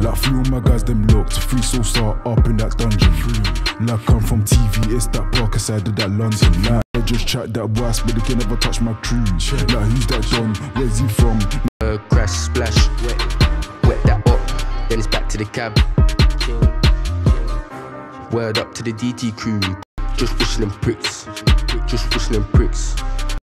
Like three of my guys, them locked. Free soul star up in that dungeon. Like I'm from TV, it's that Parker side of that London. Like I just chat that wasp, but they can never touch my crew. Like who's that Don? Where's he from? Uh, crash, splash, wet, wet that up, then it's back to the cab. Word up to the DT crew, just wishing them pricks, just wishing them pricks.